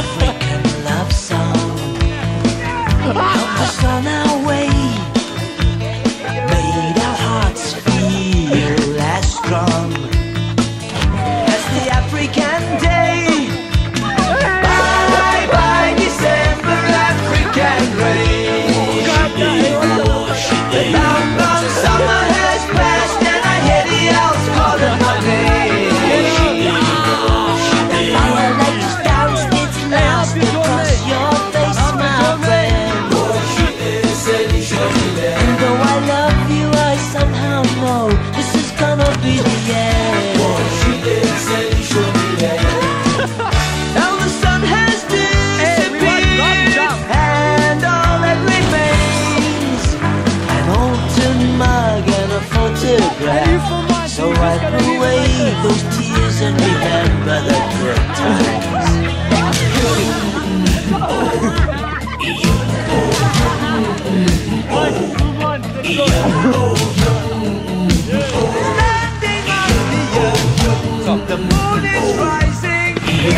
African love song. Us on our way. Made our hearts feel as strong as the African day. Bye bye December African rain. Somewhere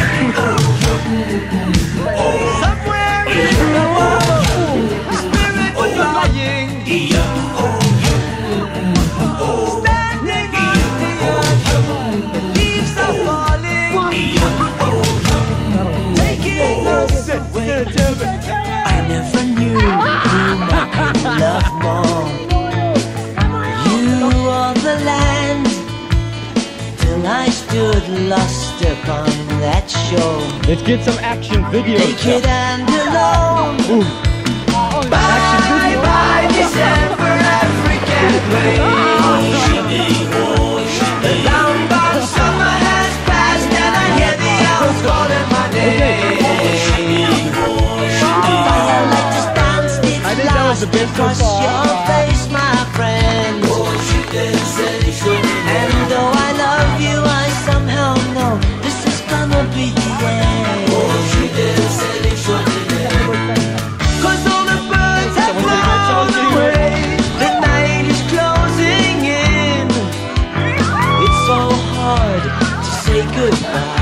in the world. Let's get some action video and alone. Ooh. Oh, bye, action video. bye, December goodbye.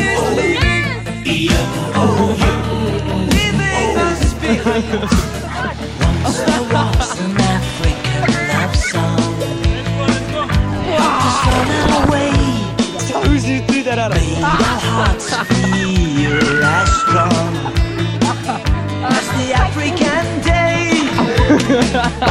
that out of me. Make our hearts feel as strong as the African day.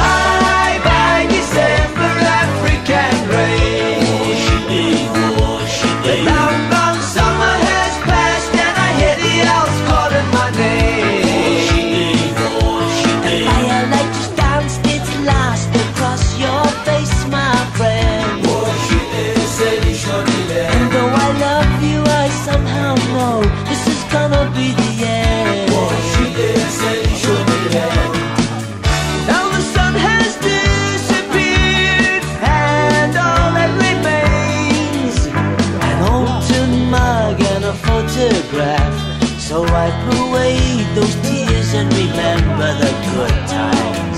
away those tears and remember the good times.